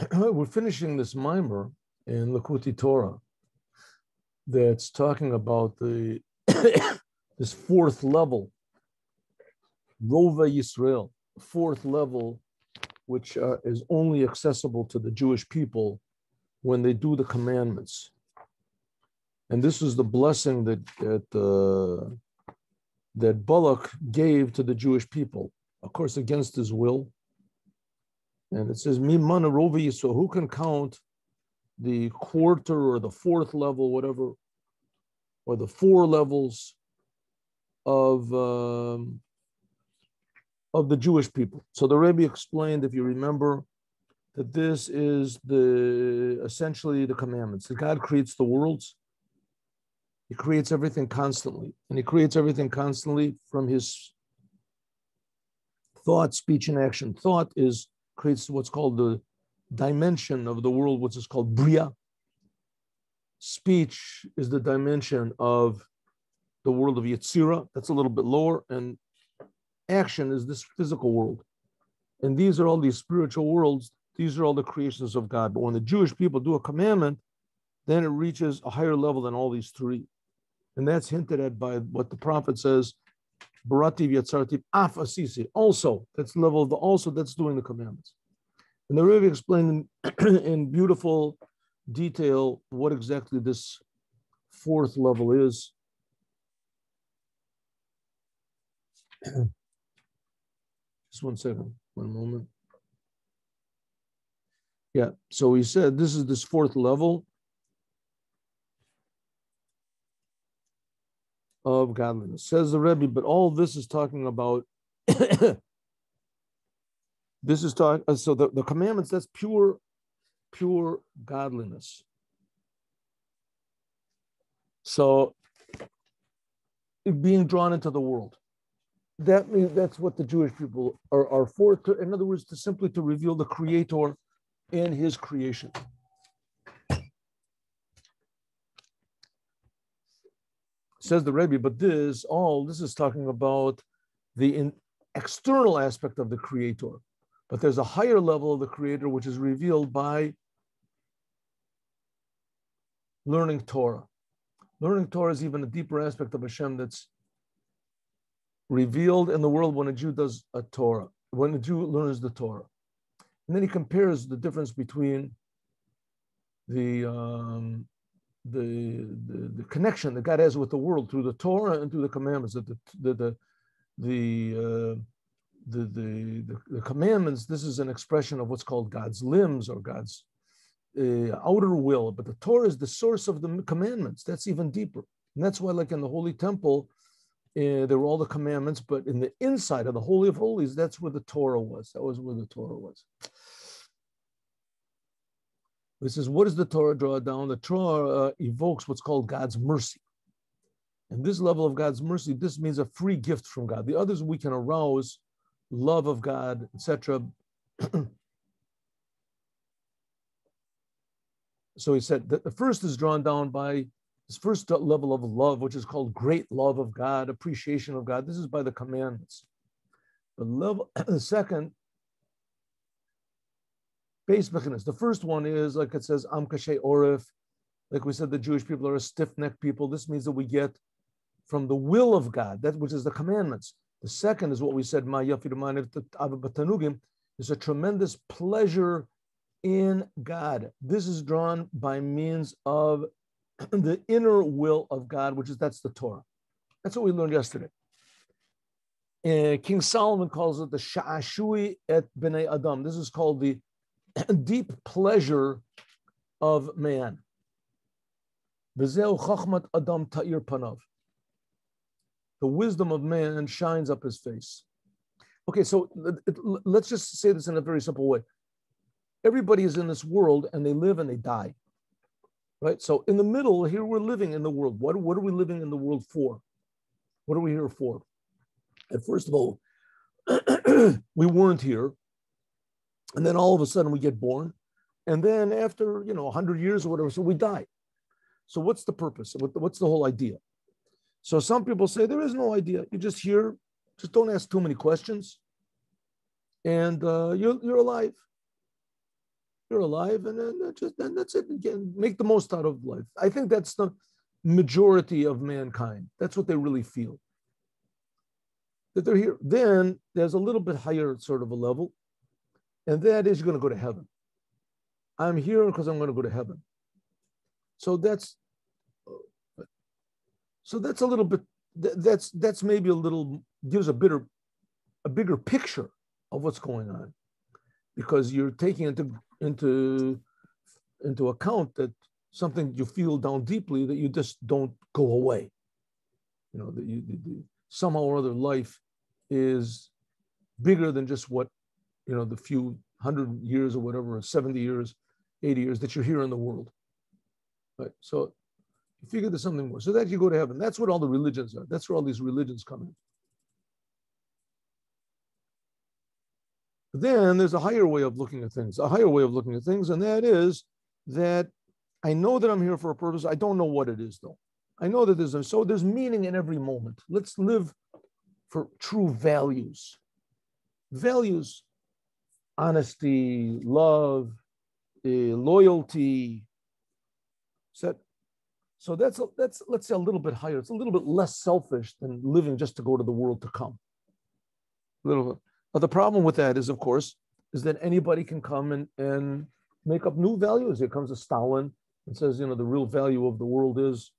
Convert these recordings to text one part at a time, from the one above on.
we're finishing this mimer in Likuti Torah that's talking about the this fourth level, Rova Yisrael, fourth level, which uh, is only accessible to the Jewish people when they do the commandments. And this is the blessing that that uh, that Balak gave to the Jewish people, of course, against his will. And it says, Mimana Rovi, so who can count the quarter or the fourth level, whatever, or the four levels of um, of the Jewish people. So the Rebbe explained, if you remember, that this is the essentially the commandments. That God creates the worlds. He creates everything constantly, and he creates everything constantly from his thought, speech, and action. Thought is creates what's called the dimension of the world, which is called bria. Speech is the dimension of the world of Yetzira. That's a little bit lower, and action is this physical world. And these are all these spiritual worlds. These are all the creations of God. But when the Jewish people do a commandment, then it reaches a higher level than all these three. And that's hinted at by what the prophet says, Barativ Yatzartiv Af Asisi. Also, that's level of the also that's doing the commandments. And the Rebbe explained in, in beautiful detail what exactly this fourth level is. Just one second, one moment. Yeah, so he said this is this fourth level of godliness. Says the Rebbe, but all this is talking about this is talking uh, so the, the commandments, that's pure, pure godliness. So being drawn into the world that means that's what the Jewish people are, are for. To, in other words, to simply to reveal the Creator in His creation. Says the Rebbe, but this all this is talking about the in, external aspect of the Creator, but there's a higher level of the Creator which is revealed by learning Torah. Learning Torah is even a deeper aspect of Hashem that's revealed in the world when a Jew does a Torah, when a Jew learns the Torah. And then he compares the difference between the, um, the, the, the, connection that God has with the world through the Torah and through the commandments. That the, the, the, the, uh, the, the, the, commandments, this is an expression of what's called God's limbs or God's uh, outer will. But the Torah is the source of the commandments. That's even deeper. And that's why, like in the Holy Temple, uh, there were all the commandments, but in the inside of the Holy of Holies, that's where the Torah was. That was where the Torah was. It says, what does the Torah draw down? The Torah uh, evokes what's called God's mercy. And this level of God's mercy, this means a free gift from God. The others we can arouse love of God, etc. so he said that the first is drawn down by this first level of love, which is called great love of God, appreciation of God, this is by the commandments. The level, the second, base. The first one is like it says, Am kashe orif. Like we said, the Jewish people are a stiff-necked people. This means that we get from the will of God, that which is the commandments. The second is what we said, Ma is a tremendous pleasure in God. This is drawn by means of the inner will of God, which is that's the Torah. That's what we learned yesterday. And King Solomon calls it the Sha'ashui et Bnei Adam. This is called the deep pleasure of man. The wisdom of man shines up his face. Okay, so let's just say this in a very simple way. Everybody is in this world and they live and they die right? So in the middle, here we're living in the world. What, what are we living in the world for? What are we here for? And first of all, we weren't here. And then all of a sudden we get born. And then after, you know, 100 years or whatever, so we die. So what's the purpose? What's the whole idea? So some people say there is no idea. You're just here. Just don't ask too many questions. And uh, you're, you're alive. you're alive, and then just then that's it. Again, make the most out of life. I think that's the majority of mankind. That's what they really feel. That they're here. Then there's a little bit higher sort of a level, and that is going to go to heaven. I'm here because I'm going to go to heaven. So that's so that's a little bit that's that's maybe a little gives a bigger a bigger picture of what's going on because you're taking into into into account that something you feel down deeply that you just don't go away you know that you, you somehow or other life is bigger than just what you know the few hundred years or whatever 70 years 80 years that you're here in the world. Right? So you figure there's something more. So that you go to heaven. That's what all the religions are. That's where all these religions come in. Then there's a higher way of looking at things a higher way of looking at things and that is that i know that i'm here for a purpose. I don't know what it is though. I know that there's a, so there's meaning in every moment. Let's live for true values. Values honesty love uh, loyalty so, so that's that's let's say a little bit higher it's a little bit less selfish than living just to go to the world to come a little but the problem with that is, of course, is that anybody can come and, and make up new values. Here comes a Stalin and says, you know, the real value of the world is,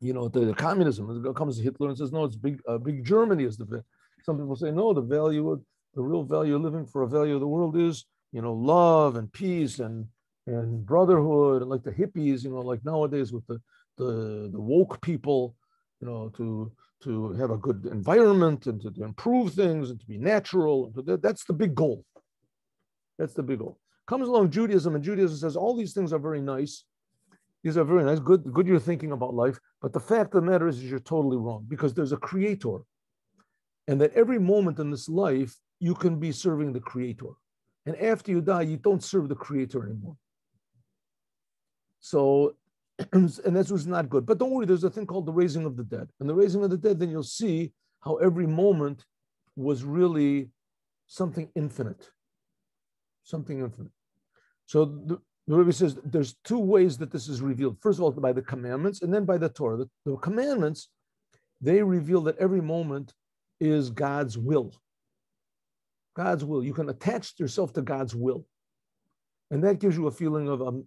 you know, the, the communism. Comes Hitler and says, no, it's big, uh, big Germany is the. Some people say, no, the value of the real value of living for a value of the world is, you know, love and peace and and brotherhood and like the hippies, you know, like nowadays with the the, the woke people, you know, to to have a good environment and to, to improve things and to be natural. And That, that's the big goal. That's the big goal. Comes along Judaism, and Judaism says all these things are very nice. These are very nice. Good, good. You're thinking about life, but the fact of the matter is, is you're totally wrong because there's a creator, and that every moment in this life you can be serving the creator, and after you die, you don't serve the creator anymore. So and this was not good. But don't worry, there's a thing called the raising of the dead. And the raising of the dead, then you'll see how every moment was really something infinite. Something infinite. So the, the Rebbe says there's two ways that this is revealed. First of all, by the commandments, and then by the Torah. The, the commandments, they reveal that every moment is God's will. God's will. You can attach yourself to God's will. And that gives you a feeling of um,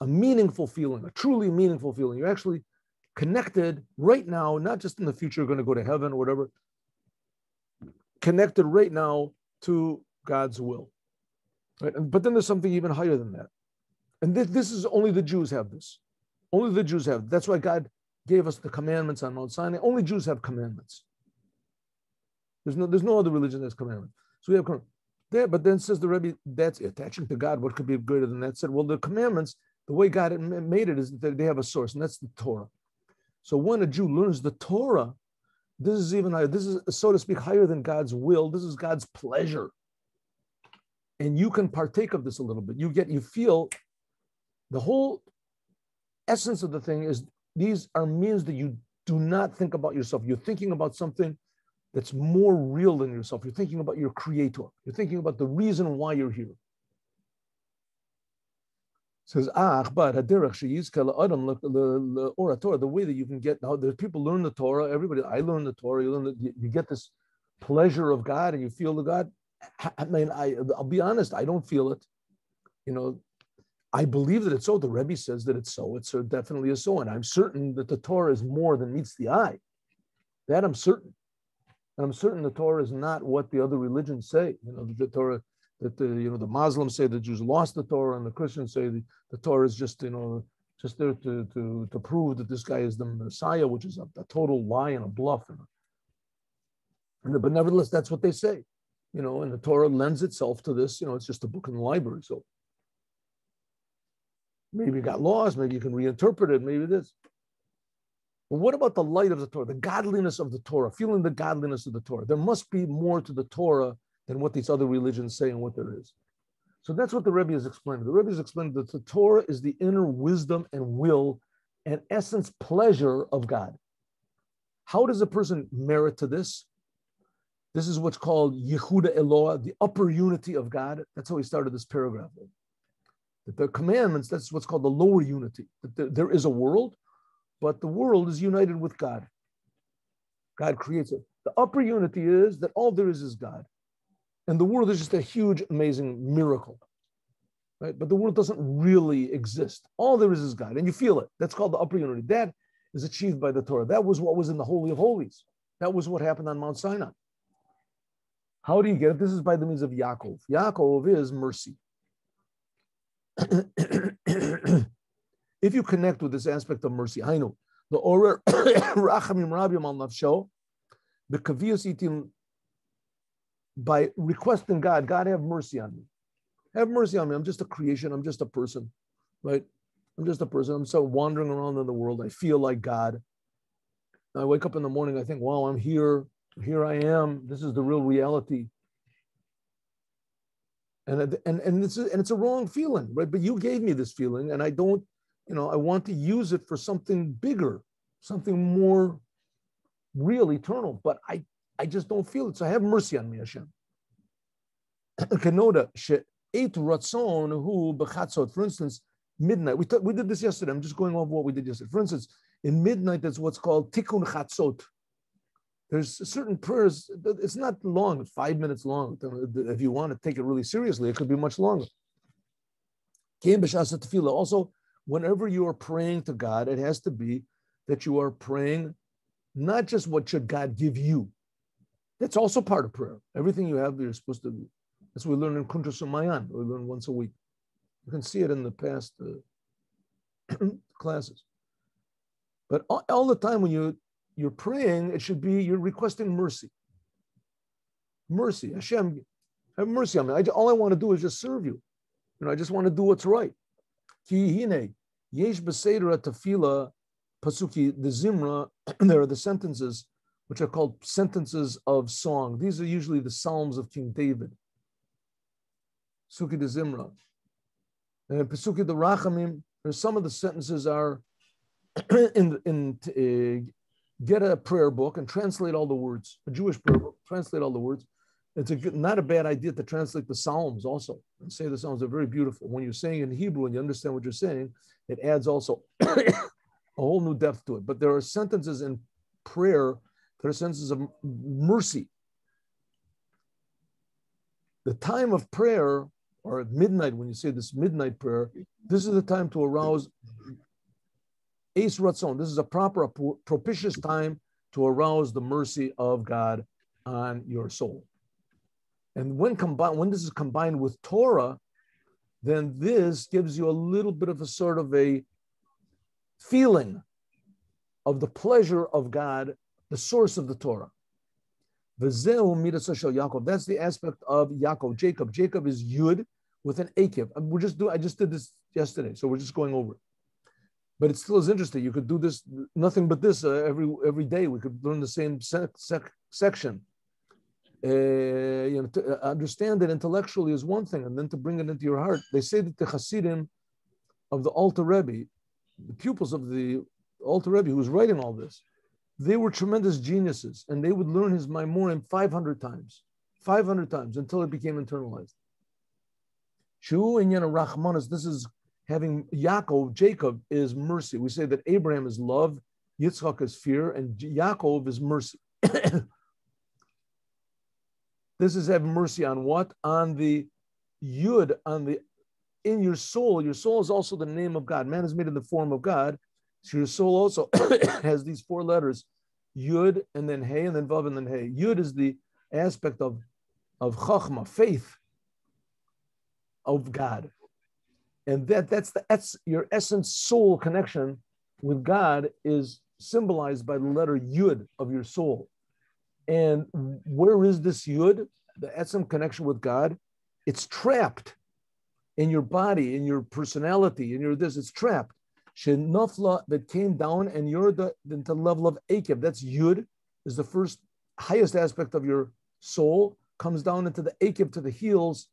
a meaningful feeling, a truly meaningful feeling. You're actually connected right now, not just in the future, going to go to heaven or whatever, connected right now to God's will. Right? But then there's something even higher than that. And this, this is only the Jews have this. Only the Jews have. That's why God gave us the commandments on Mount Sinai. Only Jews have commandments. There's no, there's no other religion that's commandment. So we have there, but then says the Rebbe, that's attaching to God. What could be greater than that? Said, well, the commandments the way God made it is that they have a source, and that's the Torah. So when a Jew learns the Torah, this is even higher. This is, so to speak, higher than God's will. This is God's pleasure. And you can partake of this a little bit. You get, you feel the whole essence of the thing is these are means that you do not think about yourself. You're thinking about something that's more real than yourself. You're thinking about your creator. You're thinking about the reason why you're here says, ah, but or Torah, the way that you can get now, there's people learn the Torah, everybody, I learn the Torah, you learn that you, get this pleasure of God and you feel the God. I mean, I, I'll be honest, I don't feel it. You know, I believe that it's so. The Rebbe says that it's so. It's definitely is so. And I'm certain that the Torah is more than meets the eye. That I'm certain. And I'm certain the Torah is not what the other religions say. You know, the Torah that the you know the Muslims say the Jews lost the Torah and the Christians say the, the Torah is just you know just there to, to, to prove that this guy is the Messiah, which is a, a total lie and a bluff. And, but nevertheless, that's what they say, you know, and the Torah lends itself to this, you know, it's just a book in the library. So maybe it got lost, maybe you can reinterpret it, maybe this. What about the light of the Torah, the godliness of the Torah, feeling the godliness of the Torah? There must be more to the Torah than what these other religions say and what there is. So that's what the Rebbe is explaining. The Rebbe is explaining that the Torah is the inner wisdom and will and essence pleasure of God. How does a person merit to this? This is what's called Yehuda Eloah, the upper unity of God. That's how he started this paragraph. That the commandments, that's what's called the lower unity. That there is a world, but the world is united with God. God creates it. The upper unity is that all there is is God. And the world is just a huge, amazing miracle. Right? But the world doesn't really exist. All there is is God. And you feel it. That's called the upper unity. That is achieved by the Torah. That was what was in the Holy of Holies. That was what happened on Mount Sinai. How do you get it? This is by the means of Yaakov. Yaakov is mercy. if you connect with this aspect of mercy, I know the Orer Rachamim Rabim al Nafsho, the Kavius Itim, by requesting God, God have mercy on me. Have mercy on me. I'm just a creation. I'm just a person, right? I'm just a person. I'm so wandering around in the world. I feel like God. I wake up in the morning. I think, wow, I'm here. Here I am. This is the real reality. And and and this a, and it's a wrong feeling, right? But you gave me this feeling, and I don't, you know, I want to use it for something bigger, something more real, eternal. But I I just don't feel it. So have mercy on me, Hashem. Kenoda eight ratzon who bechatzot. For instance, midnight. We, we did this yesterday. I'm just going over what we did yesterday. For instance, in midnight, that's what's called tikkun chatzot. There's certain prayers, it's not long, five minutes long. If you want to take it really seriously, it could be much longer. Also, whenever you are praying to God, it has to be that you are praying not just what should God give you. That's also part of prayer. Everything you have, you're supposed to do. That's what we learn in Kuntra. We learn once a week. You can see it in the past uh, classes. But all, all, the time when you you're praying, it should be you're requesting mercy. Mercy, Hashem, have mercy on me. I, all I want to do is just serve you. You know, I just want to do what's right. Ki hine yesh beseder tefillah pasuki the zimra. there are the sentences which are called sentences of song. These are usually the psalms of King David. Suki de Zimra. And Pesuki the Rachamim, some of the sentences are in, in uh, get a prayer book and translate all the words, a Jewish prayer book, translate all the words. It's a not a bad idea to translate the Psalms also and say the Psalms are very beautiful. When you're saying in Hebrew and you understand what you're saying, it adds also a whole new depth to it. But there are sentences in prayer that are sentences of mercy. The time of prayer, or at midnight, when you say this midnight prayer, this is the time to arouse Ace Ratzon. This is a proper, propitious time to arouse the mercy of God on your soul. And when combined, when this is combined with Torah, then this gives you a little bit of a sort of a feeling of the pleasure of God, the source of the Torah. That's the aspect of Yaakov, Jacob. Jacob is Yud with an Akib. We're just doing, I just did this yesterday, so we're just going over it but it still is interesting. You could do this nothing but this uh, every every day. We could learn the same sec- sec- section. Uh, you know, to uh, understand it intellectually is one thing, and then to bring it into your heart. They say that the Hasidim of the Alter Rebbe, the pupils of the Alter Rebbe, who was writing all this, they were tremendous geniuses, and they would learn his Maimorim 500 times, 500 times until it became internalized. Shu and Rahmanas, this is having Yaakov, Jacob is mercy. We say that Abraham is love, Yitzchak is fear, and Yaakov is mercy. this is have mercy on what? On the Yud, on the in your soul. Your soul is also the name of God. Man is made in the form of God. So your soul also has these four letters, Yud, and then Hey, and then Vav, and then Hey. Yud is the aspect of, of Chachma, faith of God and that that's the that's your essence soul connection with God is symbolized by the letter Yud of your soul. And where is this Yud, the essence connection with God? It's trapped in your body, in your personality, in your this. It's trapped. Shenafla that came down, and you're the the level of Akib. That's Yud, is the first highest aspect of your soul, comes down into the Akib to the heels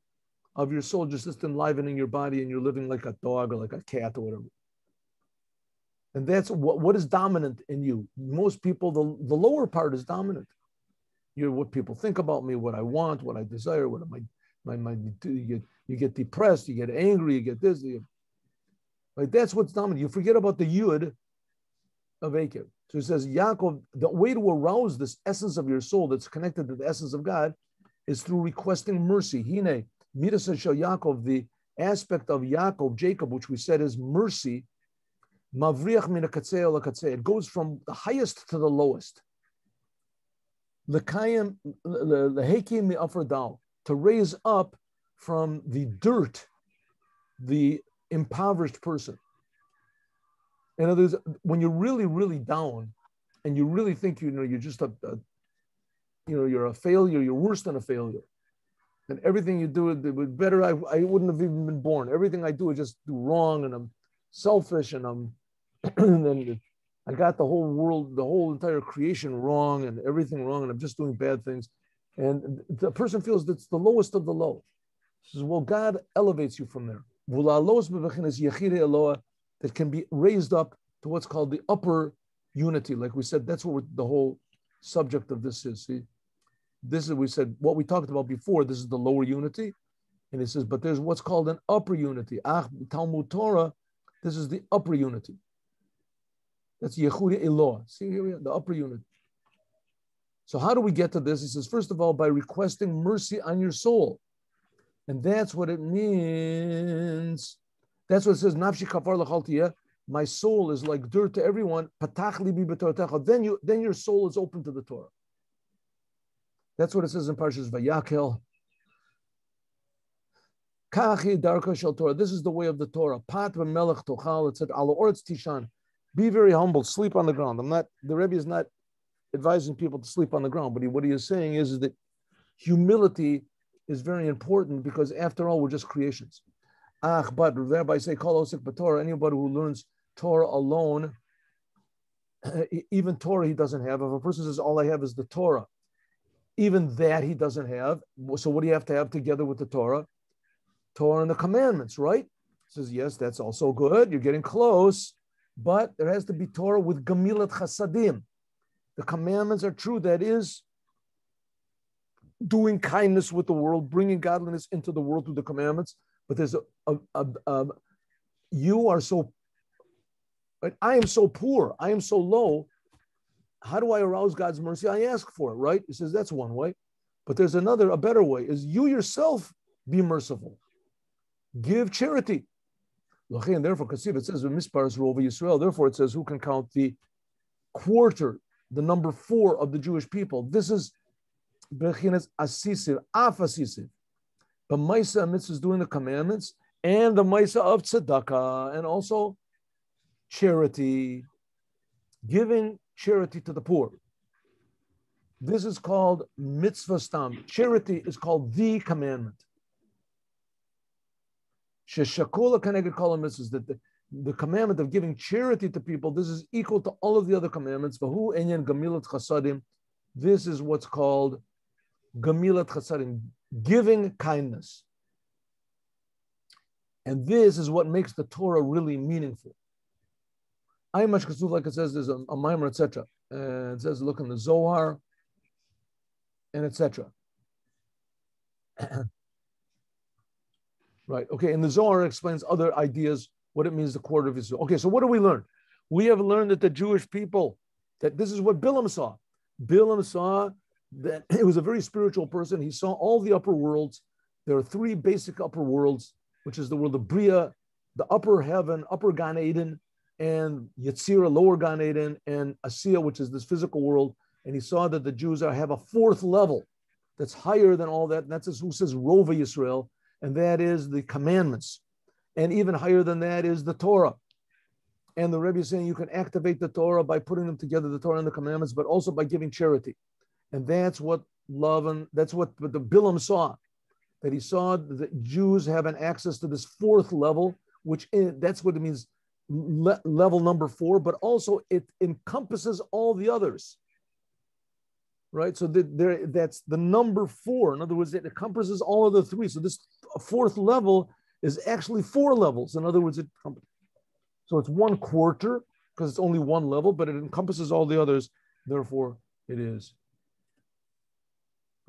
of your soul just, just enlivening your body and you're living like a dog or like a cat or whatever. And that's what, what is dominant in you. Most people, the, the lower part is dominant. You're what people think about me, what I want, what I desire, what my, My, my, you get you get depressed, you get angry, you get this. You, like that's what's dominant. You forget about the yud of Akev. So he says, Yaakov, the way to arouse this essence of your soul that's connected to the essence of God is through requesting mercy. Hine, Mirasa Shal Yaakov, the aspect of Yaakov, Jacob, which we said is mercy, Mavriach It goes from the highest to the lowest. Lekayim, lehekim mi afradal, to raise up from the dirt the impoverished person. In other words, when you're really, really down, and you really think you know you're just a, a you know you're a failure, you're worse than a failure, and everything you do it would better. I, I wouldn't have even been born. Everything I do is just do wrong, and I'm selfish, and I'm and I got the whole world, the whole entire creation wrong, and everything wrong, and I'm just doing bad things. And the person feels that's the lowest of the low. He says, well, God elevates you from there that can be raised up to what's called the upper unity. Like we said, that's what the whole subject of this is. See, this is we said what we talked about before. This is the lower unity, and he says, but there's what's called an upper unity. Ah, Talmud Torah. This is the upper unity. That's Yehudi Eloah. See here we are, the upper unit. So how do we get to this? He says, first of all, by requesting mercy on your soul. And that's what it means that's what it says. Nafshi kafar My soul is like dirt to everyone. Then you, then your soul is open to the Torah. That's what it says in Parshas Vayakel. Kachi darka shel Torah. This is the way of the Torah. Pat melech tochal. It said ala oretz tishan. Be very humble. Sleep on the ground. I'm not. The Rebbe is not advising people to sleep on the ground, but he, what he is saying is, is that humility is very important because after all, we're just creations. Ach, but thereby say, Kol Osik Torah, anybody who learns Torah alone, even Torah he doesn't have. If a person says, All I have is the Torah, even that he doesn't have. So what do you have to have together with the Torah? Torah and the commandments, right? He says, Yes, that's also good. You're getting close, but there has to be Torah with Gamilat Chasadim. The commandments are true. That is doing kindness with the world, bringing godliness into the world through the commandments but there's a, a, a, a you are so I am so poor, I am so low. How do I arouse God's mercy? I ask for it, right? He says that's one way. But there's another, a better way, is you yourself be merciful. Give charity. And therefore, it says Misparas over Yisrael. Therefore, it says who can count the quarter, the number four of the Jewish people. This is Bechinas Asisiv, Af Asisiv the Maisa mitzvah is doing the commandments, and the Maisa of tzedakah, and also charity, giving charity to the poor. This is called mitzvah stam. Charity is called the commandment. Sheshakula kaneged kol mitzvahs that the, the commandment of giving charity to people. This is equal to all of the other commandments. Vahu enyan gamilat chasadim. This is what's called gamilat chasadim, giving kindness. And this is what makes the Torah really meaningful. I much like it says there's a, a mimer, etc. Uh, it says look in the Zohar and etc. right. Okay. And the Zohar explains other ideas, what it means the quarter of Israel. Okay. So what do we learn? We have learned that the Jewish people, that this is what Bilam saw. Bilam saw that he was a very spiritual person. He saw all the upper worlds. There are three basic upper worlds, which is the world of Bria, the upper heaven, upper Gan Eden, and Yetzirah, lower Gan Eden, and Asiya, which is this physical world. And he saw that the Jews are, have a fourth level that's higher than all that. And that's who says Rova Yisrael, and that is the commandments. And even higher than that is the Torah. And the Rebbe is saying you can activate the Torah by putting them together, the Torah and the commandments, but also by giving charity. And that's what love and that's what, the Bilam saw, that he saw that Jews have an access to this fourth level, which is, that's what it means, le- level number four, but also it encompasses all the others. Right, so the, there, that's the number four. In other words, it encompasses all of the three. So this fourth level is actually four levels. In other words, it so it's one quarter because it's only one level, but it encompasses all the others. Therefore, it is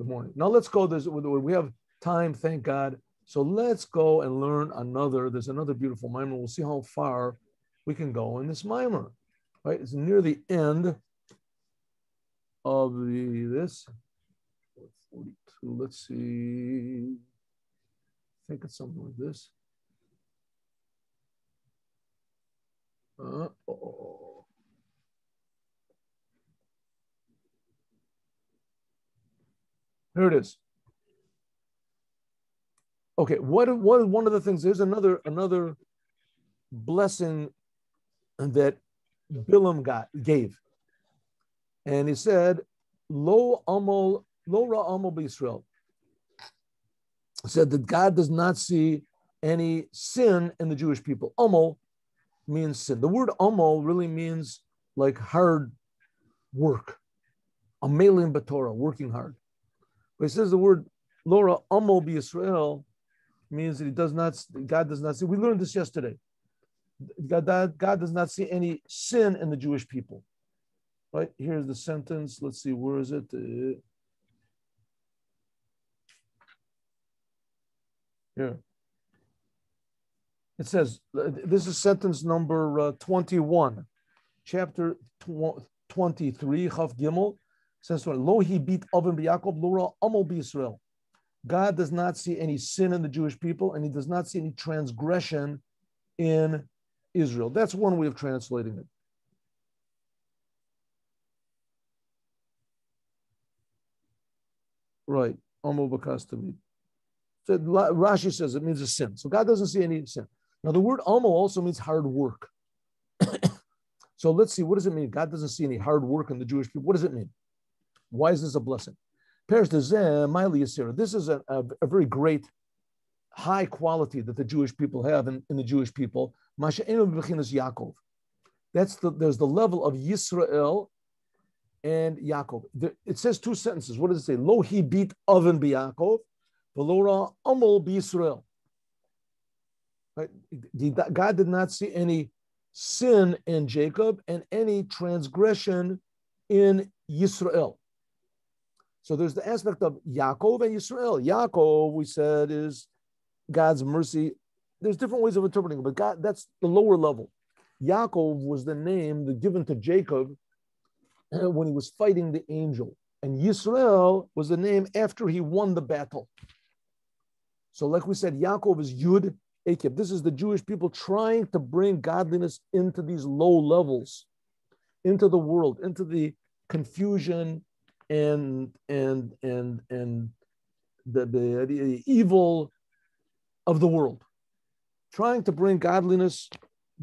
Good morning. Now let's go. This we have time, thank God. So let's go and learn another. There's another beautiful mimer. We'll see how far we can go in this mimer. Right? It's near the end of the this. 42. Let's see. I think it's something like this. Uh, oh. Here it is. Okay, what what one of the things? There's another another blessing that Bilam got gave, and he said, "Lo amol lo ra amol b'Yisrael." Said that God does not see any sin in the Jewish people. Amol means sin. The word amol really means like hard work, amelim batorah, working hard. But he says the word Lora Amol Israel means that he does not, God does not see. We learned this yesterday. God, God does not see any sin in the Jewish people. Right? Here's the sentence. Let's see, where is it? Uh, here. It says, this is sentence number uh, 21, chapter 23, Chaf Gimel says Lo he beat Oven Yaakov Lora Amol Israel. God does not see any sin in the Jewish people, and He does not see any transgression in Israel. That's one way of translating it. Right, Amol Bakastami. So Rashi says it means a sin. So God doesn't see any sin. Now the word Amo also means hard work. so let's see, what does it mean? God doesn't see any hard work in the Jewish people. What does it mean? Why is this a blessing? This is a, a, a, very great, high quality that the Jewish people have in, in the Jewish people. That's the there's the level of Yisrael and Yaakov. It says two sentences. What does it say? Lo he beat oven be Yaakov, velora amol Yisrael. Right? God did not see any sin in Jacob and any transgression in Israel. So there's the aspect of Yaakov and Israel. Yaakov, we said, is God's mercy. There's different ways of interpreting it, but God, that's the lower level. Yaakov was the name given to Jacob Uh, when he was fighting the angel. And Yisrael was the name after he won the battle. So, like we said, Yaakov is Yud Akib. This is the Jewish people trying to bring godliness into these low levels, into the world, into the confusion and and and and the, the, the evil of the world, trying to bring godliness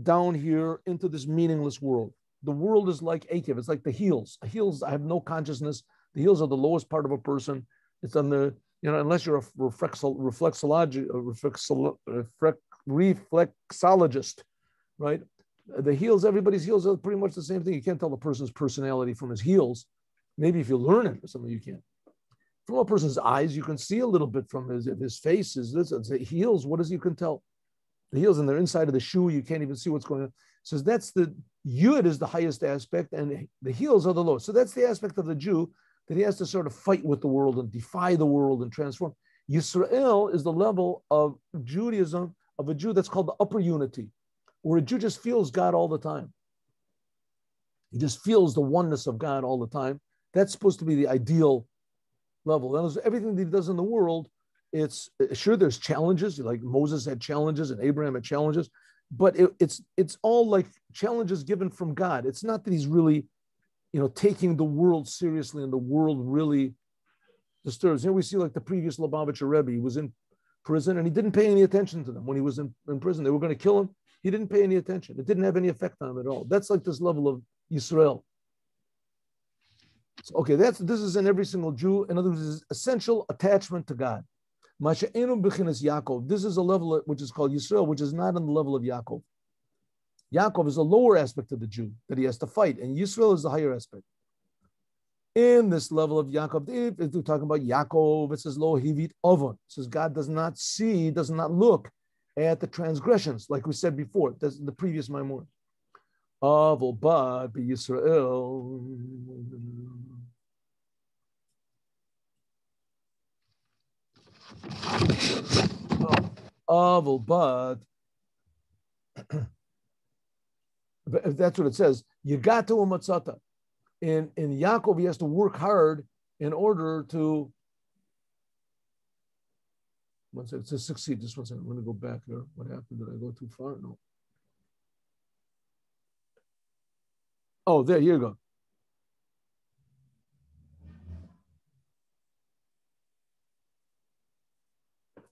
down here into this meaningless world. The world is like Akiv, it's like the heels. Heels I have no consciousness. The heels are the lowest part of a person. It's on the, you know, unless you're a reflexol, reflexology, a uh, reflexologist, right? The heels, everybody's heels are pretty much the same thing. You can't tell a person's personality from his heels. Maybe if you learn it something, you can. From a person's eyes, you can see a little bit from his, his face. Is this the heels? What is you can tell? The heels and they're inside of the shoe. You can't even see what's going on. Says that's the yud is the highest aspect, and the heels are the lowest. So that's the aspect of the Jew that he has to sort of fight with the world and defy the world and transform. Yisrael is the level of Judaism of a Jew that's called the upper unity, where a Jew just feels God all the time. He just feels the oneness of God all the time. That's supposed to be the ideal level. And everything that he does in the world, it's sure there's challenges, like Moses had challenges and Abraham had challenges, but it, it's it's all like challenges given from God. It's not that he's really, you know, taking the world seriously and the world really disturbs. You know, we see like the previous Lubavitcher Rebbe, he was in prison and he didn't pay any attention to them when he was in, in prison. They were going to kill him. He didn't pay any attention. It didn't have any effect on him at all. That's like this level of Israel. So, okay, that's this is in every single Jew. In other words, is essential attachment to God. This is a level which is called Yisrael, which is not on the level of Yaakov. Yaakov is a lower aspect of the Jew that he has to fight, and Yisrael is the higher aspect. In this level of Yaakov, if we're talking about Yaakov, it says Lo Hivit Ovon. It says God does not see, does not look at the transgressions, like we said before, that's the previous Maimon. Avol be Yisrael. Oh. Aval, but that's what it says. You got to umatzata. In in Yaakov, he has to work hard in order to. One second, to succeed. Just one second. I'm going to go back here. What happened? Did I go too far? No. Oh, there, here you go.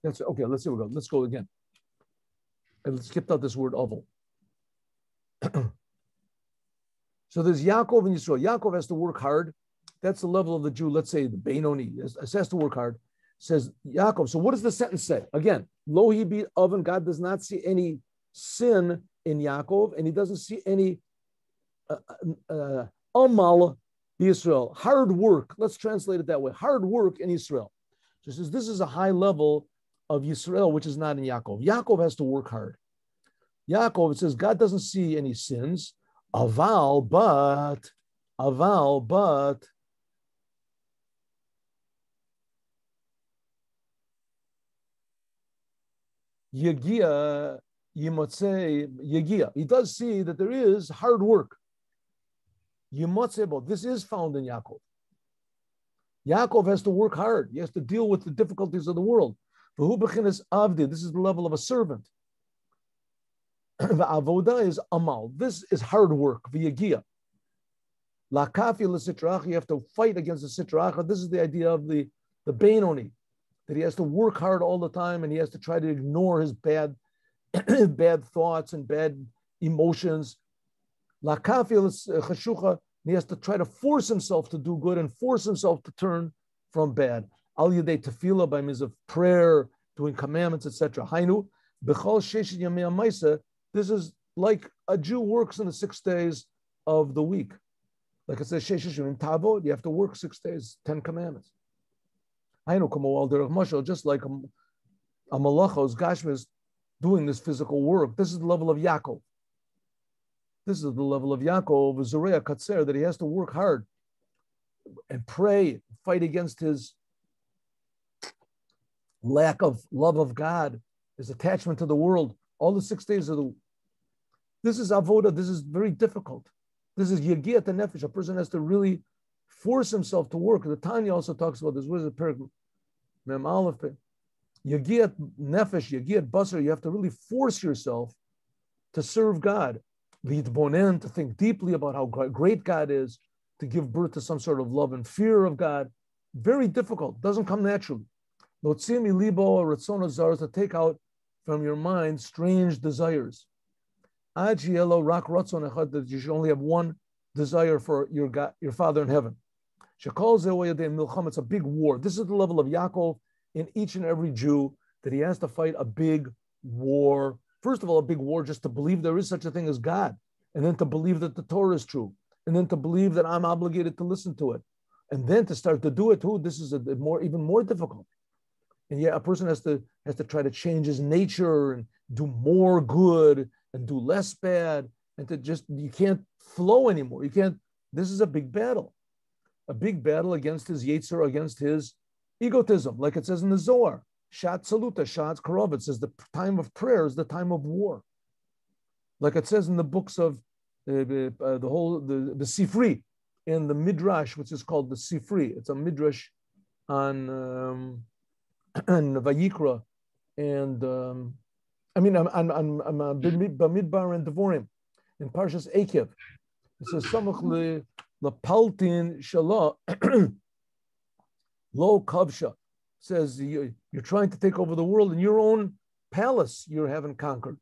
That's okay. Let's see. We go. Let's go again. And let's skip out this word oval. so there's Yaakov and Yisrael. Yaakov has to work hard. That's the level of the Jew. Let's say the Benoni has, to work hard. Says Yaakov. So what does the sentence say? Again, lo he be oven. God does not see any sin in Yaakov, and he doesn't see any uh, uh, uh, amal Israel. Hard work. Let's translate it that way. Hard work in Israel. So says this is a high level of Yisrael, which is not in Yaakov. Yaakov has to work hard. Yaakov, it says God doesn't see any sins. Aval, but, aval, but, Yagia, Yimotze, Yagia. He does see that there is hard work. Yimotze, this is found in Yaakov. Yaakov has to work hard. He has to deal with the difficulties of the world. This is the level of a servant. Avoda is amal. This is hard work. V'yagia. Lakafi l'sitrach. You have to fight against the sitrach. This is the idea of the the Benoni, that he has to work hard all the time and he has to try to ignore his bad bad thoughts and bad emotions. Lakafi l'chashucha. He has to try to force himself to do good and force himself to turn from bad. Al yaday tefillah by means of prayer, doing commandments, etc. Hainu b'chol sheshet yamei this is like a Jew works in the six days of the week. Like it says, in Tavod, you have to work six days, 10 commandments. I know just like a, a malachos, Gashma is doing this physical work. This is the level of Yaakov. This is the level of Yaakov, Zorea Katzer, that he has to work hard and pray, fight against his lack of love of God, his attachment to the world, all the six days of the this is avoda. This is very difficult. This is yagiyat nefesh. A person has to really force himself to work. The Tanya also talks about this. What is the paragraph? Mem Aleph. Yagiyat nefesh, yagiyat basar. You have to really force yourself to serve God. Lead Bonen, to think deeply about how great God is, to give birth to some sort of love and fear of God. Very difficult. Doesn't come naturally. Lotzimi libo or to take out from your mind strange desires. Ajielo rak rotzon echad that you should only have one desire for your God, your Father in heaven. Shekol milcham. It's a big war. This is the level of Yaakov in each and every Jew that he has to fight a big war. First of all, a big war just to believe there is such a thing as God, and then to believe that the Torah is true, and then to believe that I'm obligated to listen to it, and then to start to do it too. This is a more even more difficult. And yet, a person has to has to try to change his nature and do more good and do less bad and to just you can't flow anymore. You can't. This is a big battle, a big battle against his yetzer, against his egotism, like it says in the Zohar. Shat saluta, shat karov. It says the time of prayer is the time of war. Like it says in the books of uh, uh, the whole the, the Sifri in the Midrash, which is called the Sifri. It's a Midrash on um, on Vayikra and um, I mean, I'm, I'm, I'm, I'm uh, Bamidbar and Devorim in Parshas Akev. It says, Samach le paltin shala lo kavsha. Says you, you're trying to take over the world in your own palace. You haven't conquered.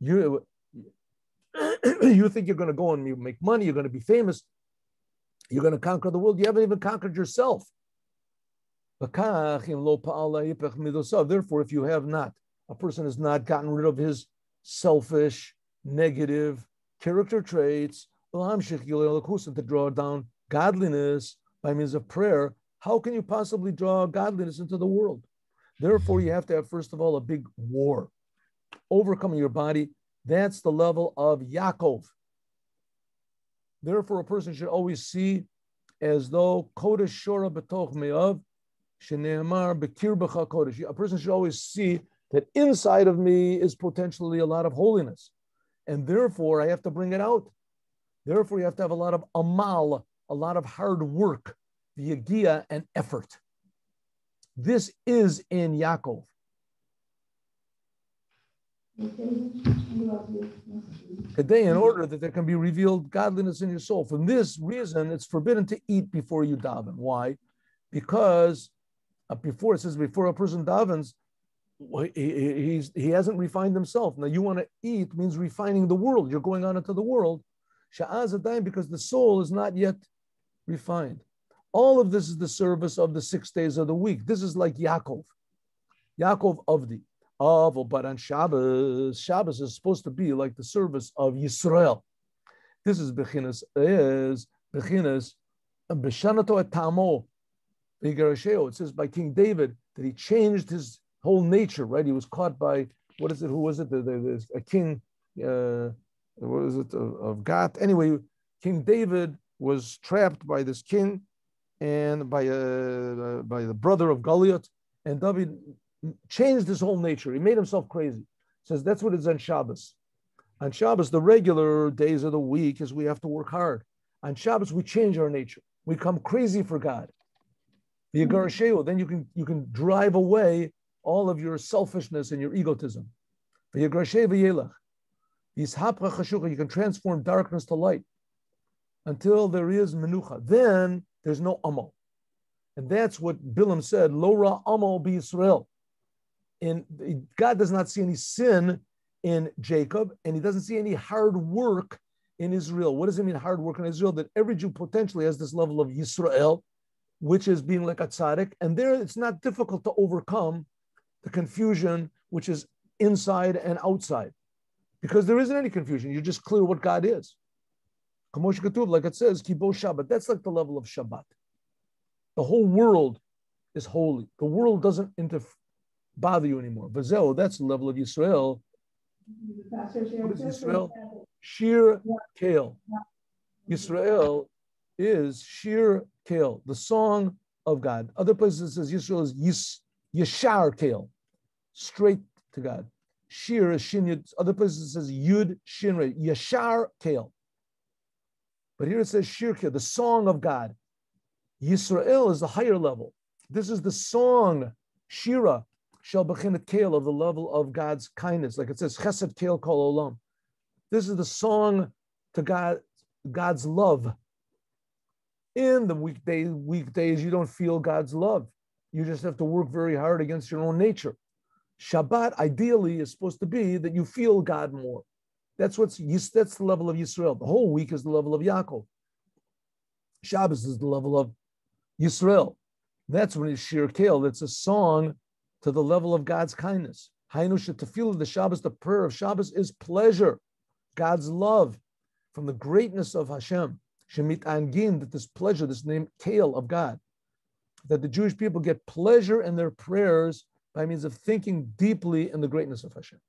You, you think you're going to go and you make money. You're going to be famous. You're going to conquer the world. You haven't even conquered yourself. Therefore, if you have not, a person has not gotten rid of his selfish, negative character traits, to draw down godliness by means of prayer, how can you possibly draw godliness into the world? Therefore, you have to have, first of all, a big war. Overcoming your body, that's the level of Yaakov. Therefore, a person should always see as though Kodesh Shora Betoch shene'emar bekir b'cha kodesh. A person should always see that inside of me is potentially a lot of holiness. And therefore, I have to bring it out. Therefore, you have to have a lot of amal, a lot of hard work, yagia, and effort. This is in Yaakov. Today, in order that there can be revealed godliness in your soul. For this reason, it's forbidden to eat before you daven. Why? Because uh, before it says before a person davens, he, he's, he hasn't refined himself. Now you want to eat means refining the world. You're going on into the world. Sha'az because the soul is not yet refined. All of this is the service of the six days of the week. This is like Yaakov. Yaakov Avdi. Of, but on Shabbos, Shabbos is supposed to be like the service of Yisrael. This is Bechinas, is Bechinas, Beshanato et Tamo, It says by King David that he changed his whole nature, right? He was caught by, what is it, who was it? The, the, the a king, uh, what is it, of, of Gath? Anyway, King David was trapped by this king and by, uh, by the brother of Goliath. And David changed his whole nature. He made himself crazy. Says that's what it's on Shabbos. On Shabbos, the regular days of the week is we have to work hard. On Shabbos, we change our nature. We come crazy for God. The hmm. then you can you can drive away all of your selfishness and your egotism. You can transform darkness to light until there is menucha. Then there's no amal. And that's what Bilam said, Lo ra amal be Israel in God does not see any sin in Jacob, and he doesn't see any hard work in Israel. What does it mean, hard work in Israel? That every Jew potentially has this level of Yisrael, which is being like a tzaddik, and there it's not difficult to overcome the confusion which is inside and outside, because there isn't any confusion. You're just clear what God is. Like it says, Kibo Shabbat. That's like the level of Shabbat. The whole world is holy. The world doesn't interfere bother you anymore. Vazel, that's the level of Israel. What is Yisrael? Shir Kale. Yisrael is Shir Kale, the song of God. Other places it says Yisrael is Yis, Yeshar Kale, straight to God. Shir is Shin Yud. Other places it says Yud Shin Yeshar Kale. But here it says Shir Kale, the song of God. Yisrael is the higher level. This is the song, Shira, shel bechinat kale of the level of God's kindness, like it says chesed kale kol olam. This is the song to God, God's love. In the weekday weekdays, you don't feel God's love. You just have to work very hard against your own nature. Shabbat ideally is supposed to be that you feel God more. That's what's that's the level of Yisrael. The whole week is the level of Yaakov. Shabbos is the level of Yisrael. That's when it's Shir Kale. That's a song to the level of God's kindness. Hainu of the Shabbos, the prayer of Shabbos is pleasure, God's love from the greatness of Hashem. Shemit Angin, that this pleasure, this name Kale of God, that the Jewish people get pleasure in their prayers by means of thinking deeply in the greatness of Hashem.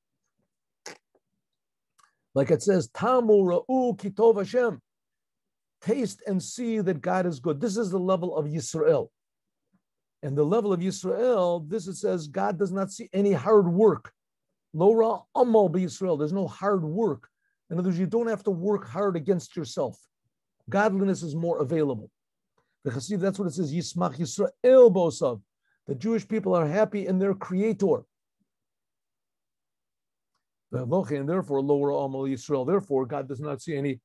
Like it says, Tamu Ra'u Kitov Hashem. Taste and see that God is good. This is the level of Yisrael. And the level of Yisrael, this it says God does not see any hard work. Lora amal Yisrael. There's no hard work. In other words, you don't have to work hard against yourself. Godliness is more available. The Hasid, that's what it says. Yismach Yisrael bosav. The Jewish people are happy in their Creator. And therefore, lo ra amal Yisrael. Therefore, God does not see any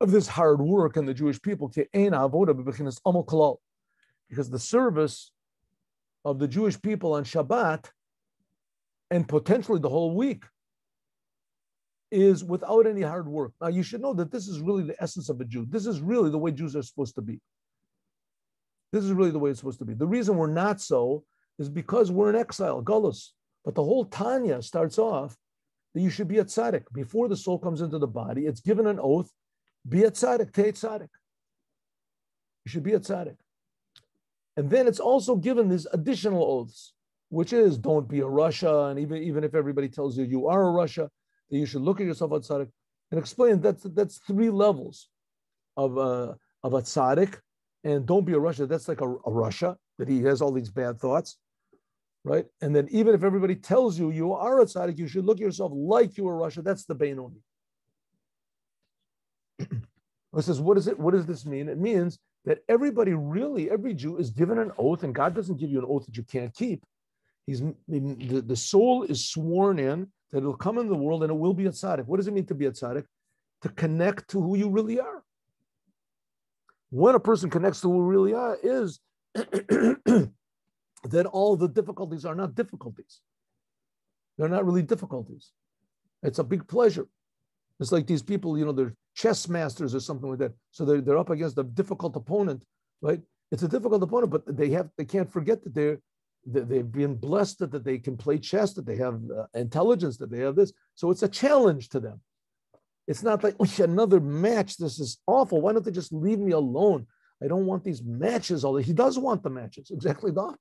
of this hard work in the Jewish people because the service of the Jewish people on Shabbat and potentially the whole week is without any hard work. Now, you should know that this is really the essence of a Jew. This is really the way Jews are supposed to be. This is really the way it's supposed to be. The reason we're not so is because we're in exile, gullus. But the whole Tanya starts off that you should be a tzaddik. Before the soul comes into the body, it's given an oath, be a tzaddik, te tzaddik. You should be a tzaddik. And then it's also given these additional oaths, which is don't be a rasha. And even, even if everybody tells you you are a rasha, that you should look at yourself at tzaddik and explain that's that's three levels of uh, of a tzaddik. And don't be a rasha. That's like a, a rasha. that he has all these bad thoughts, right? And then even if everybody tells you you are a tzaddik, you should look at yourself like you are rasha. That's the Benoni. it says, what is it? What does this mean? It means that everybody really, every Jew is given an oath, and God doesn't give you an oath that you can't keep. He's the, the soul is sworn in that it'll come into the world and it will be a tzaddik. What does it mean to be a tzaddik? To connect to who you really are. When a person connects to who really are, is that all the difficulties are not difficulties. They're not really difficulties. It's a big pleasure. It's like these people, you know, they're chess masters or something like that. So they're, they're up against a difficult opponent, right? It's a difficult opponent, but they have they can't forget that they're they've been blessed that they can play chess, that they have uh, intelligence, that they have this. So it's a challenge to them. It's not like another match. This is awful. Why don't they just leave me alone? I don't want these matches. All he does want the matches. Exactly that.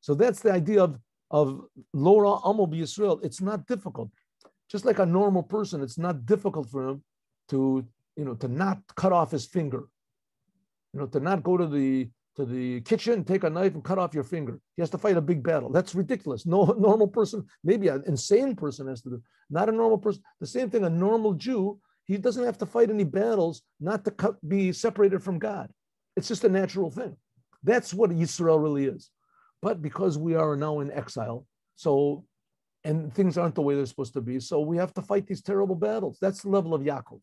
So that's the idea of of Lo ra amal Yisrael. It's not difficult. Just like a normal person, it's not difficult for him to you know to not cut off his finger. You know to not go to the to the kitchen, take a knife and cut off your finger. He has to fight a big battle. That's ridiculous. No normal person, maybe an insane person has to do. Not a normal person. The same thing, a normal Jew, he doesn't have to fight any battles not to cut, be separated from God. It's just a natural thing. That's what Yisrael really is. But because we are now in exile, so and things aren't the way they're supposed to be, so we have to fight these terrible battles. That's the level of Yaakov.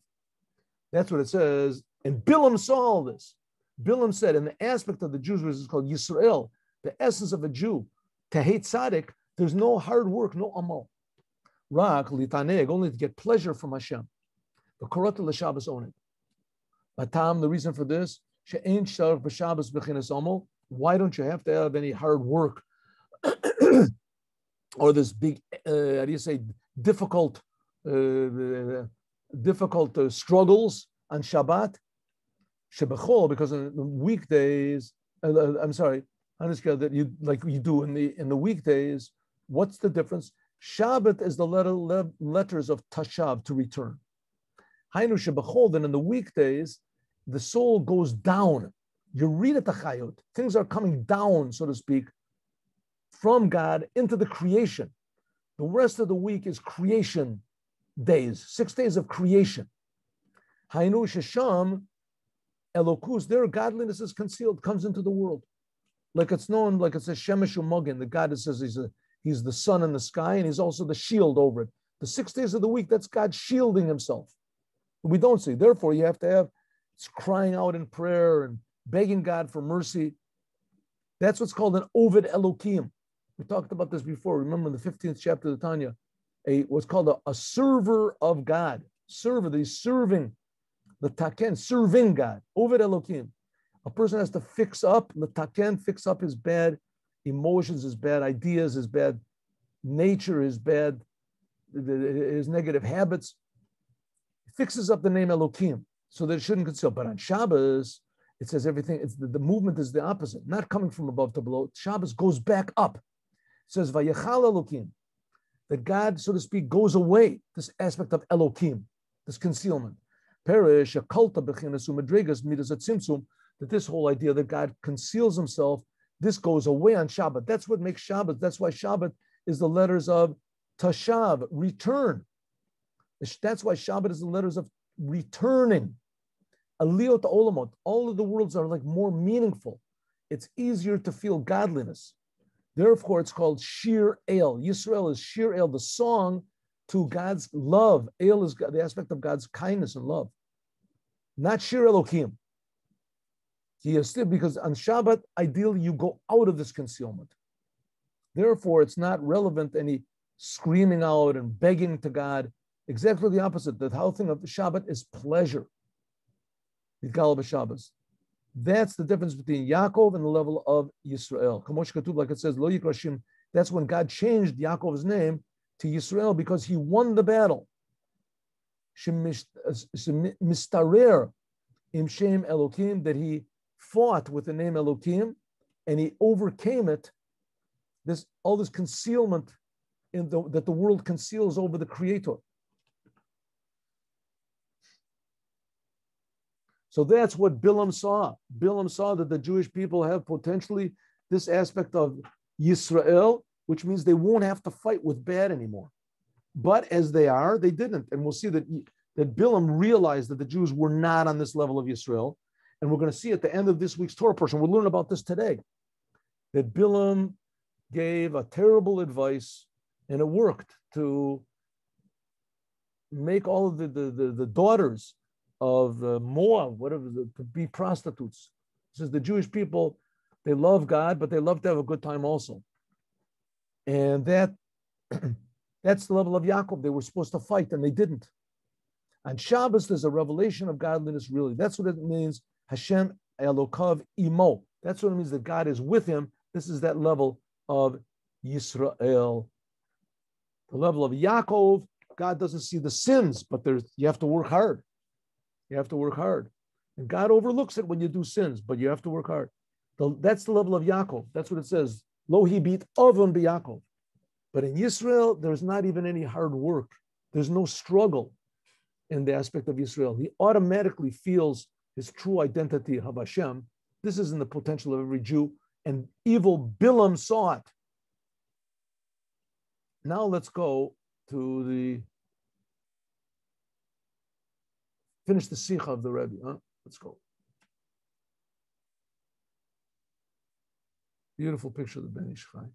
That's what it says. And Bilam saw all this. Bilam said, in the aspect of the Jews, which is called Yisrael, the essence of a Jew, to hate tzaddik, there's no hard work, no amal. Rak litaneg, only to get pleasure from Hashem. The korot it. Batam, the reason for this, she'ein sharach amal. Why don't you have to have any hard work or this big, uh, how do you say, difficult, uh, difficult uh, struggles on Shabbat? Shebechol, because in the weekdays, uh, uh I'm sorry, understand that you like you do in the in the weekdays. What's the difference? Shabbat is the letter, le, letters of Tashav to return. Hainu Shebechol, then in the weekdays, the soul goes down. You read at the Chayot, things are coming down, so to speak, from God into the creation. The rest of the week is creation days, six days of creation. Hainu Shesham, Elokus, their godliness is concealed, comes into the world. Like it's known, like it's a Shemesh Umogin, the God that says he's, a, he's the sun in the sky and he's also the shield over it. The six days of the week, that's God shielding himself. We don't see. Therefore, you have to have it's crying out in prayer and begging God for mercy. That's what's called an Ovid Elokim. We talked about this before. Remember in the 15th chapter of the Tanya, a what's called a, a server of God. Server, he's serving the taken, serving God, over Elokim. A person has to fix up, the taken, fix up his bad emotions, his bad ideas, his bad nature, his bad, his negative habits. He fixes up the name Elokim so that it shouldn't conceal. But on Shabbos, it says everything, it's the, the movement is the opposite, not coming from above to below. Shabbos goes back up. It says, Vayechal Elokim, that God, so to speak, goes away, this aspect of Elokim, this concealment perish that this whole idea that God conceals himself, this goes away on Shabbat. That's what makes Shabbat. That's why Shabbat is the letters of tashav, return. That's why Shabbat is the letters of returning. Aliyot olamot. All of the worlds are like more meaningful. It's easier to feel godliness. Therefore, it's called Shir El. Yisrael is Shir El, the song to God's love. El is the aspect of God's kindness and love, not Shir Elohim. He is still because on Shabbat, ideally you go out of this concealment. Therefore, it's not relevant any screaming out and begging to God. Exactly the opposite. The whole thing of Shabbat is pleasure. Shabbos. That's the difference between Yaakov and the level of Yisrael. Like it says, Lo Yikrashim. That's when God changed Yaakov's name to Yisrael because he won the battle. Uh, mistarer im Elokim, that he fought with the name Elokim and he overcame it. This all this concealment in the, that the world conceals over the Creator. So that's what Bilam saw. Bilam saw that the Jewish people have potentially this aspect of Yisrael, which means they won't have to fight with bad anymore. But as they are, they didn't. And we'll see that, that Bilam realized that the Jews were not on this level of Israel. And we're going to see at the end of this week's Torah portion, we'll learn about this today, that Bilam gave a terrible advice and it worked to make all of the, the, the, the daughters of the Moab, whatever, the, to be prostitutes. Says the Jewish people, they love God, but they love to have a good time also. And that that's the level of Yaakov. They were supposed to fight and they didn't. On Shabbos, there's a revelation of godliness, really. That's what it means. Hashem Elokav Imo. That's what it means that God is with him. This is that level of Yisrael. The level of Yaakov, God doesn't see the sins, but there's you have to work hard. You have to work hard. And God overlooks it when you do sins, but you have to work hard. The, that's the level of Yaakov. That's what it says. Lo he beat Avon be Yaakov. But in Israel, there's not even any hard work. There's no struggle in the aspect of Israel. He automatically feels his true identity of Hashem. This is in the potential of every Jew. And evil Bilam saw it. Now let's go to the finish the sikha of the Rebbe. Huh? Let's go. Beautiful picture of the Ben Ish Chai.